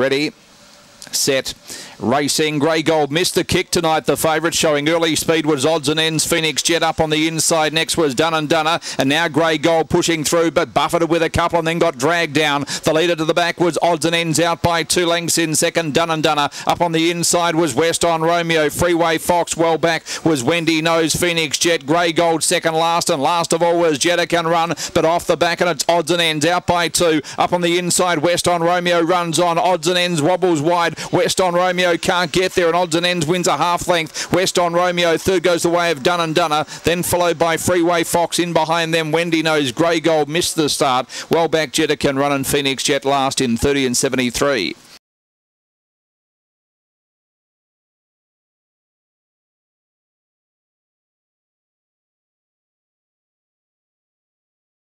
Ready, set, racing. Grey Gold missed the kick tonight. The favourite showing early speed was odds and ends. Phoenix Jet up on the inside. Next was Dun and Dunner. And now Grey Gold pushing through, but buffeted with a couple and then got dragged down. The leader to the back was odds and ends out by two lengths in second. Dun and Dunner. Up on the inside was West on Romeo. Freeway Fox well back was Wendy Nose. Phoenix Jet. Grey Gold second last. And last of all was Jetta can run, but off the back and it's odds and ends out by two. Up on the inside, West on Romeo runs on. Odds and ends wobbles wide. West on Romeo can't get there and odds and ends wins a half length. West on Romeo, third goes the way of Dun and Dunner, then followed by Freeway Fox in behind them. Wendy knows Grey Gold missed the start. Well back Jetta can run and Phoenix Jet last in 30 and 73.